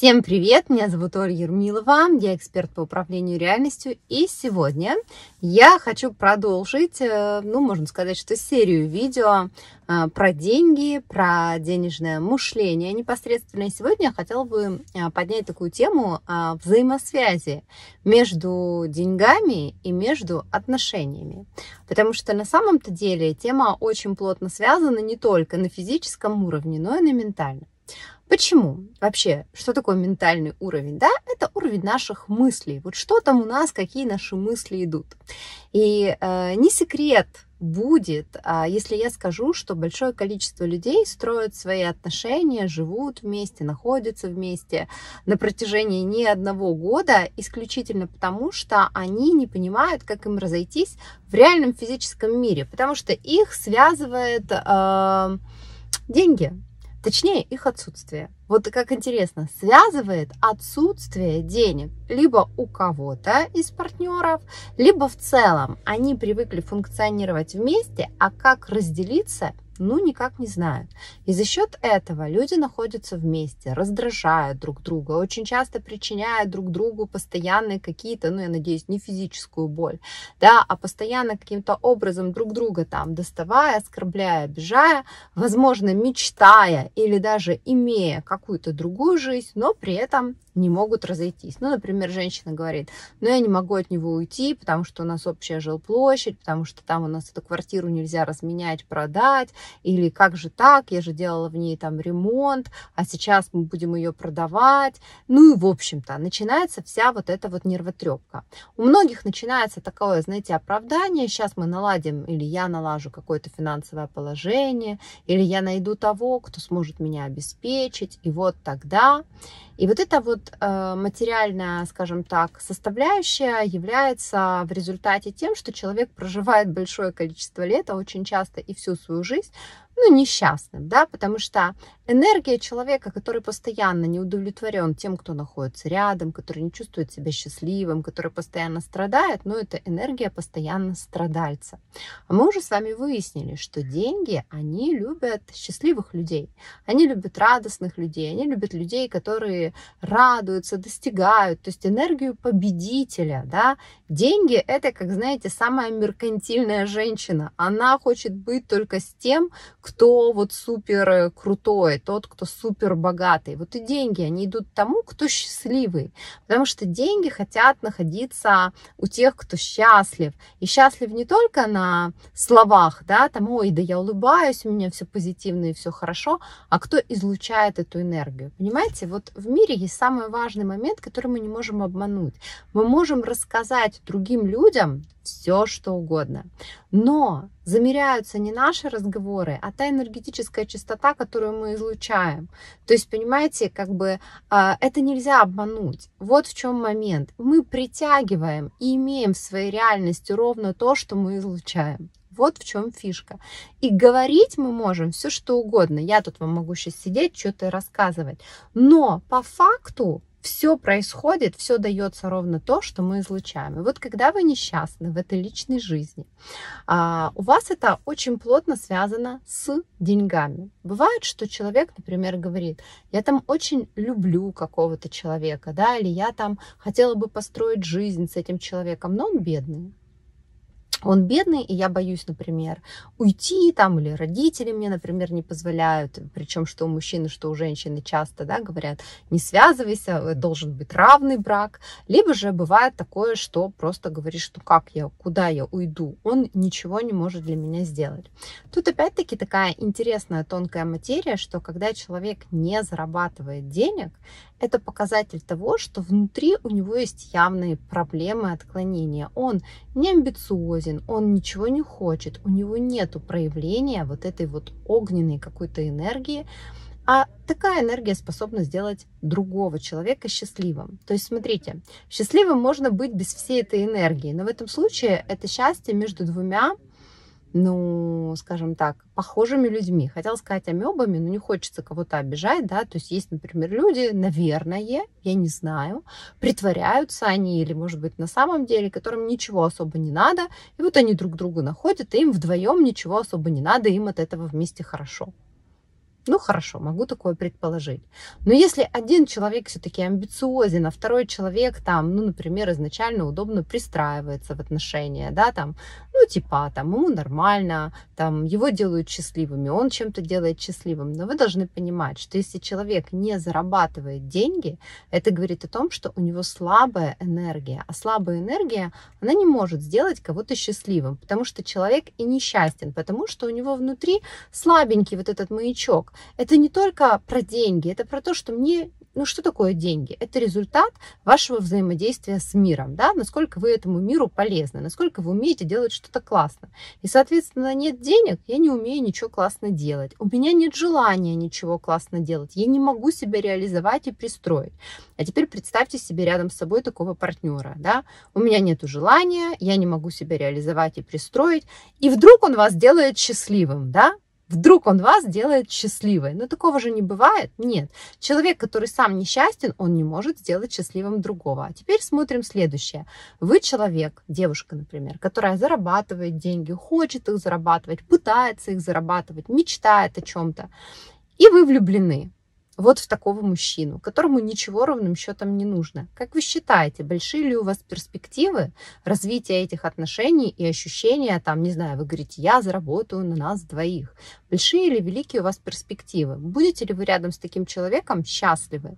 Всем привет! Меня зовут Ольга Ермилова, я эксперт по управлению реальностью, и сегодня я хочу продолжить, э, ну, можно сказать, что серию видео э, про деньги, про денежное мышление непосредственно. И сегодня я хотела бы э, поднять такую тему взаимосвязи между деньгами и между отношениями. Потому что на самом-то деле тема очень плотно связана не только на физическом уровне, но и на ментальном. Почему? Вообще, что такое ментальный уровень? Да, это уровень наших мыслей. Вот что там у нас, какие наши мысли идут. И э, не секрет будет, а если я скажу, что большое количество людей строят свои отношения, живут вместе, находятся вместе на протяжении не одного года, исключительно потому, что они не понимают, как им разойтись в реальном физическом мире, потому что их связывает э, деньги, точнее их отсутствие. Вот как интересно, связывает отсутствие денег либо у кого-то из партнеров, либо в целом они привыкли функционировать вместе, а как разделиться ну, никак не знают. И за счет этого люди находятся вместе, раздражают друг друга, очень часто причиняют друг другу постоянные какие-то, ну, я надеюсь, не физическую боль, да, а постоянно каким-то образом друг друга там доставая, оскорбляя, обижая, возможно, мечтая или даже имея какую-то другую жизнь, но при этом не могут разойтись. Ну, например, женщина говорит, ну, я не могу от него уйти, потому что у нас общая жилплощадь, потому что там у нас эту квартиру нельзя разменять, продать, или как же так, я же делала в ней там ремонт, а сейчас мы будем ее продавать. Ну и, в общем-то, начинается вся вот эта вот нервотрепка. У многих начинается такое, знаете, оправдание, сейчас мы наладим, или я налажу какое-то финансовое положение, или я найду того, кто сможет меня обеспечить, и вот тогда. И вот эта вот материальная, скажем так, составляющая является в результате тем, что человек проживает большое количество лет, а очень часто и всю свою жизнь ну, несчастным, да, потому что энергия человека, который постоянно не удовлетворен тем, кто находится рядом, который не чувствует себя счастливым, который постоянно страдает, ну, это энергия постоянно страдальца. А мы уже с вами выяснили, что деньги, они любят счастливых людей, они любят радостных людей, они любят людей, которые радуются, достигают, то есть энергию победителя, да. Деньги – это, как знаете, самая меркантильная женщина, она хочет быть только с тем, кто вот супер э, крутой, тот, кто супер богатый. Вот и деньги, они идут тому, кто счастливый. Потому что деньги хотят находиться у тех, кто счастлив. И счастлив не только на словах, да, там, ой, да я улыбаюсь, у меня все позитивно и все хорошо, а кто излучает эту энергию. Понимаете, вот в мире есть самый важный момент, который мы не можем обмануть. Мы можем рассказать другим людям все, что угодно. Но замеряются не наши разговоры, а та энергетическая частота, которую мы излучаем. То есть, понимаете, как бы а, это нельзя обмануть. Вот в чем момент. Мы притягиваем и имеем в своей реальности ровно то, что мы излучаем. Вот в чем фишка. И говорить мы можем все, что угодно. Я тут вам могу сейчас сидеть, что-то рассказывать. Но по факту все происходит, все дается ровно то, что мы излучаем. И вот когда вы несчастны в этой личной жизни, а, у вас это очень плотно связано с деньгами. Бывает, что человек, например, говорит, я там очень люблю какого-то человека, да, или я там хотела бы построить жизнь с этим человеком, но он бедный он бедный, и я боюсь, например, уйти там, или родители мне, например, не позволяют, причем что у мужчины, что у женщины часто, да, говорят, не связывайся, э, должен быть равный брак, либо же бывает такое, что просто говоришь, что как я, куда я уйду, он ничего не может для меня сделать. Тут опять-таки такая интересная тонкая материя, что когда человек не зарабатывает денег, это показатель того, что внутри у него есть явные проблемы отклонения. Он не амбициозен, он ничего не хочет, у него нет проявления вот этой вот огненной какой-то энергии, а такая энергия способна сделать другого человека счастливым. То есть, смотрите, счастливым можно быть без всей этой энергии, но в этом случае это счастье между двумя ну, скажем так, похожими людьми. Хотела сказать амебами, но не хочется кого-то обижать, да, то есть есть, например, люди, наверное, я не знаю, притворяются они или, может быть, на самом деле, которым ничего особо не надо, и вот они друг друга находят, и им вдвоем ничего особо не надо, им от этого вместе хорошо. Ну хорошо, могу такое предположить. Но если один человек все-таки амбициозен, а второй человек там, ну, например, изначально удобно пристраивается в отношения, да, там, ну, типа, там, ему нормально, там, его делают счастливыми, он чем-то делает счастливым. Но вы должны понимать, что если человек не зарабатывает деньги, это говорит о том, что у него слабая энергия. А слабая энергия, она не может сделать кого-то счастливым, потому что человек и несчастен, потому что у него внутри слабенький вот этот маячок это не только про деньги, это про то, что мне ну что такое деньги? Это результат вашего взаимодействия с миром, да, насколько вы этому миру полезны, насколько вы умеете делать что-то классно. И, соответственно, нет денег, я не умею ничего классно делать. У меня нет желания ничего классно делать. Я не могу себя реализовать и пристроить. А теперь представьте себе рядом с собой такого партнера, да. У меня нет желания, я не могу себя реализовать и пристроить. И вдруг он вас делает счастливым, да, Вдруг он вас делает счастливой. Но такого же не бывает. Нет. Человек, который сам несчастен, он не может сделать счастливым другого. А теперь смотрим следующее. Вы человек, девушка, например, которая зарабатывает деньги, хочет их зарабатывать, пытается их зарабатывать, мечтает о чем-то. И вы влюблены вот в такого мужчину, которому ничего ровным счетом не нужно. Как вы считаете, большие ли у вас перспективы развития этих отношений и ощущения, там, не знаю, вы говорите, я заработаю на нас двоих. Большие или великие у вас перспективы? Будете ли вы рядом с таким человеком счастливы?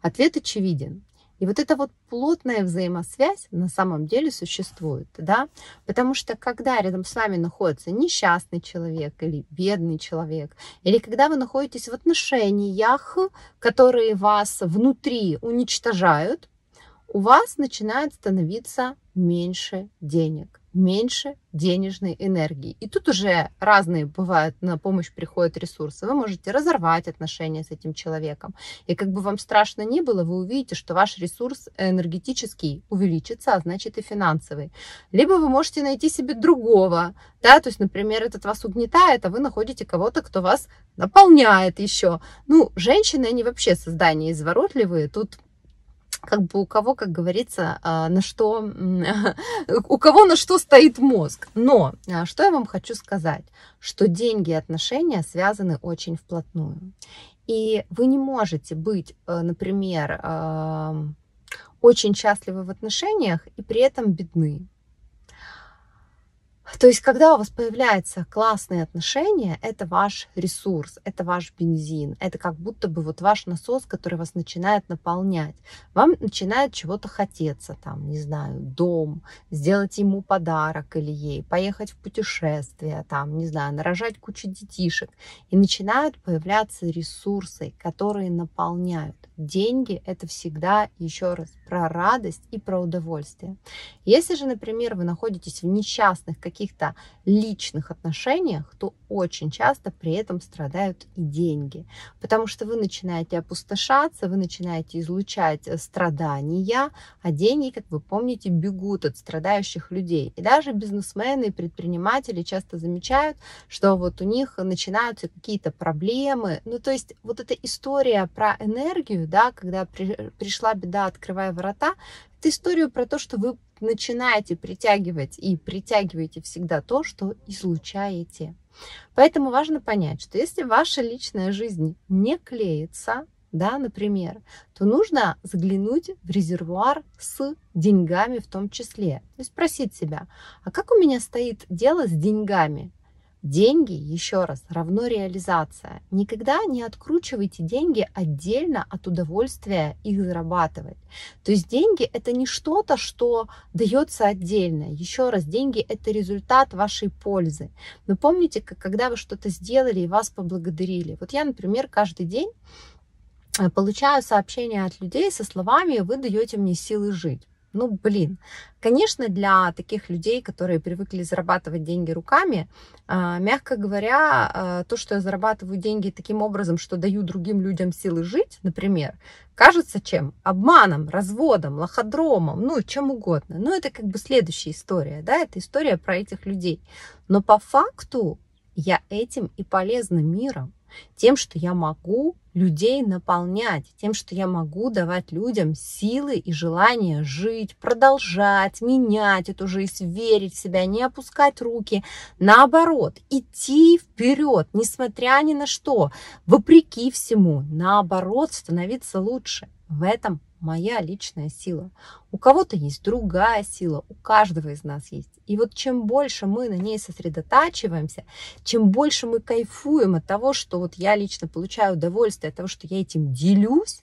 Ответ очевиден. И вот эта вот плотная взаимосвязь на самом деле существует, да, потому что когда рядом с вами находится несчастный человек или бедный человек, или когда вы находитесь в отношениях, которые вас внутри уничтожают, у вас начинает становиться меньше денег меньше денежной энергии. И тут уже разные бывают, на помощь приходят ресурсы. Вы можете разорвать отношения с этим человеком. И как бы вам страшно не было, вы увидите, что ваш ресурс энергетический увеличится, а значит и финансовый. Либо вы можете найти себе другого, да, то есть, например, этот вас угнетает, а вы находите кого-то, кто вас наполняет еще. Ну, женщины, они вообще создания изворотливые, тут как бы у кого, как говорится, а, на что, у кого на что стоит мозг. Но а, что я вам хочу сказать, что деньги и отношения связаны очень вплотную. И вы не можете быть, э, например, очень счастливы в отношениях и при этом бедны. То есть, когда у вас появляются классные отношения, это ваш ресурс, это ваш бензин, это как будто бы вот ваш насос, который вас начинает наполнять. Вам начинает чего-то хотеться, там, не знаю, дом, сделать ему подарок или ей, поехать в путешествие, там, не знаю, нарожать кучу детишек. И начинают появляться ресурсы, которые наполняют. Деньги – это всегда, еще раз, про радость и про удовольствие. Если же, например, вы находитесь в несчастных каких-то личных отношениях, то очень часто при этом страдают и деньги, потому что вы начинаете опустошаться, вы начинаете излучать э, страдания, а деньги, как вы помните, бегут от страдающих людей. И даже бизнесмены и предприниматели часто замечают, что вот у них начинаются какие-то проблемы. Ну, то есть вот эта история про энергию, да, когда при, пришла беда, открывая врата, это историю про то, что вы начинаете притягивать и притягиваете всегда то, что излучаете. Поэтому важно понять, что если ваша личная жизнь не клеится, да, например, то нужно заглянуть в резервуар с деньгами в том числе. Есть спросить себя, а как у меня стоит дело с деньгами? Деньги, еще раз, равно реализация. Никогда не откручивайте деньги отдельно от удовольствия их зарабатывать. То есть деньги это не что-то, что дается отдельно. Еще раз, деньги это результат вашей пользы. Но помните, как, когда вы что-то сделали и вас поблагодарили. Вот я, например, каждый день э, получаю сообщения от людей со словами «Вы даете мне силы жить». Ну, блин, конечно, для таких людей, которые привыкли зарабатывать деньги руками, а, мягко говоря, а, то, что я зарабатываю деньги таким образом, что даю другим людям силы жить, например, кажется чем? Обманом, разводом, лоходромом, ну, чем угодно. Но это как бы следующая история, да, это история про этих людей. Но по факту я этим и полезна миром. Тем, что я могу людей наполнять, тем, что я могу давать людям силы и желание жить, продолжать, менять эту жизнь, верить в себя, не опускать руки. Наоборот, идти вперед, несмотря ни на что, вопреки всему, наоборот, становиться лучше. В этом моя личная сила. У кого-то есть другая сила, у каждого из нас есть. И вот чем больше мы на ней сосредотачиваемся, чем больше мы кайфуем от того, что вот я лично получаю удовольствие от того, что я этим делюсь,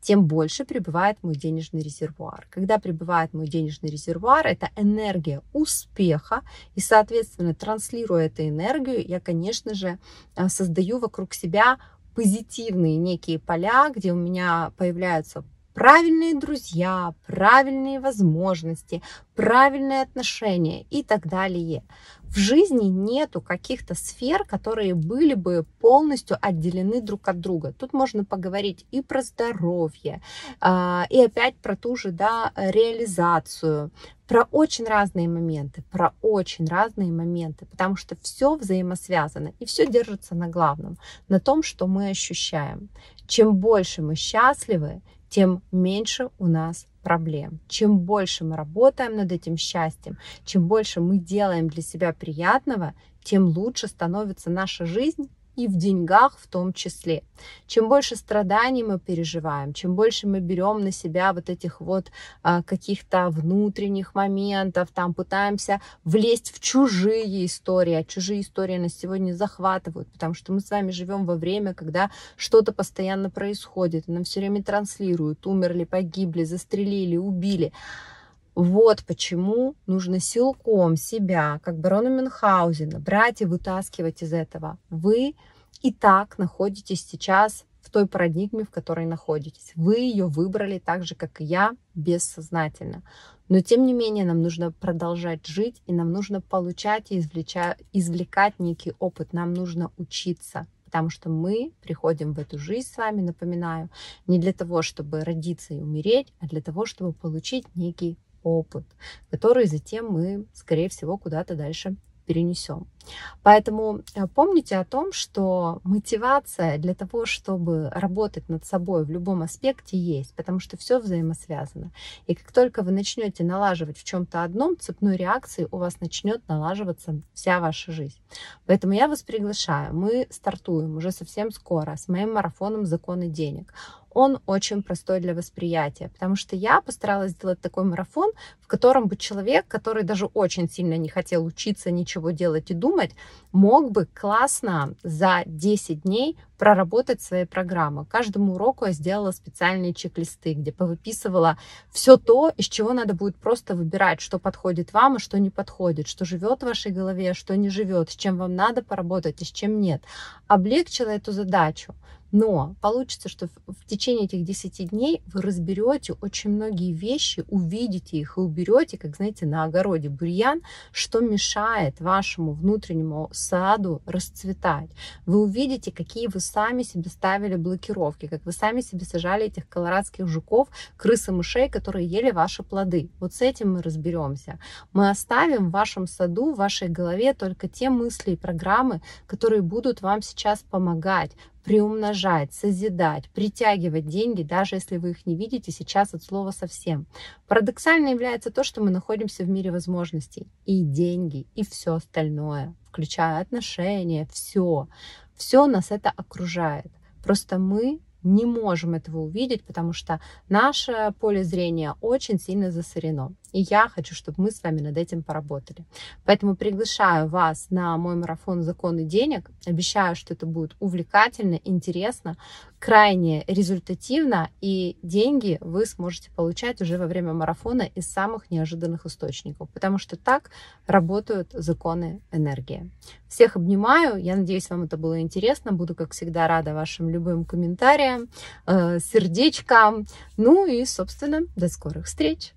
тем больше прибывает мой денежный резервуар. Когда прибывает мой денежный резервуар, это энергия успеха, и, соответственно, транслируя эту энергию, я, конечно же, э, создаю вокруг себя позитивные некие поля, где у меня появляются правильные друзья, правильные возможности, правильные отношения и так далее. В жизни нету каких-то сфер, которые были бы полностью отделены друг от друга. Тут можно поговорить и про здоровье, а, и опять про ту же да, реализацию, про очень разные моменты, про очень разные моменты, потому что все взаимосвязано и все держится на главном, на том, что мы ощущаем. Чем больше мы счастливы, тем меньше у нас проблем. Чем больше мы работаем над этим счастьем, чем больше мы делаем для себя приятного, тем лучше становится наша жизнь и в деньгах в том числе. Чем больше страданий мы переживаем, чем больше мы берем на себя вот этих вот а, каких-то внутренних моментов, там пытаемся влезть в чужие истории, а чужие истории нас сегодня захватывают, потому что мы с вами живем во время, когда что-то постоянно происходит, нам все время транслируют, умерли, погибли, застрелили, убили. Вот почему нужно силком себя, как барона Мюнхгаузена, брать и вытаскивать из этого. Вы и так находитесь сейчас в той парадигме, в которой находитесь. Вы ее выбрали так же, как и я, бессознательно. Но тем не менее нам нужно продолжать жить, и нам нужно получать и извлеча, извлекать некий опыт. Нам нужно учиться, потому что мы приходим в эту жизнь с вами, напоминаю, не для того, чтобы родиться и умереть, а для того, чтобы получить некий опыт, который затем мы, скорее всего, куда-то дальше перенесем. Поэтому э, помните о том, что мотивация для того, чтобы работать над собой в любом аспекте есть, потому что все взаимосвязано. И как только вы начнете налаживать в чем-то одном, цепной реакции у вас начнет налаживаться вся ваша жизнь. Поэтому я вас приглашаю. Мы стартуем уже совсем скоро с моим марафоном «Законы денег» он очень простой для восприятия, потому что я постаралась сделать такой марафон, в котором бы человек, который даже очень сильно не хотел учиться, ничего делать и думать, мог бы классно за 10 дней проработать свои программы. Каждому уроку я сделала специальные чек-листы, где повыписывала все то, из чего надо будет просто выбирать, что подходит вам, а что не подходит, что живет в вашей голове, а что не живет, с чем вам надо поработать, и с чем нет. Облегчила эту задачу. Но получится, что в течение этих 10 дней вы разберете очень многие вещи, увидите их и уберете, как, знаете, на огороде бурьян, что мешает вашему внутреннему саду расцветать. Вы увидите, какие вы сами себе ставили блокировки, как вы сами себе сажали этих колорадских жуков, крыс и мышей, которые ели ваши плоды. Вот с этим мы разберемся. Мы оставим в вашем саду, в вашей голове только те мысли и программы, которые будут вам сейчас помогать приумножать, созидать, притягивать деньги, даже если вы их не видите сейчас от слова совсем. Парадоксально является то, что мы находимся в мире возможностей. И деньги, и все остальное, включая отношения, все. Все нас это окружает. Просто мы не можем этого увидеть, потому что наше поле зрения очень сильно засорено. И я хочу, чтобы мы с вами над этим поработали. Поэтому приглашаю вас на мой марафон «Законы денег». Обещаю, что это будет увлекательно, интересно, крайне результативно, и деньги вы сможете получать уже во время марафона из самых неожиданных источников, потому что так работают законы энергии. Всех обнимаю, я надеюсь, вам это было интересно, буду, как всегда, рада вашим любым комментариям, э, сердечкам, ну и, собственно, до скорых встреч!